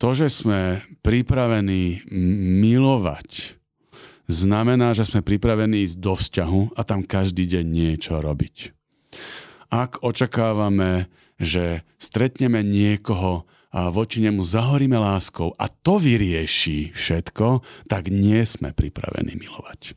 To, že sme pripravení milovať, znamená, že sme pripravení ísť do vzťahu a tam každý deň niečo robiť. Ak očakávame, že stretneme niekoho a voči nemu zahoríme láskou a to vyrieši všetko, tak nie sme pripravení milovať.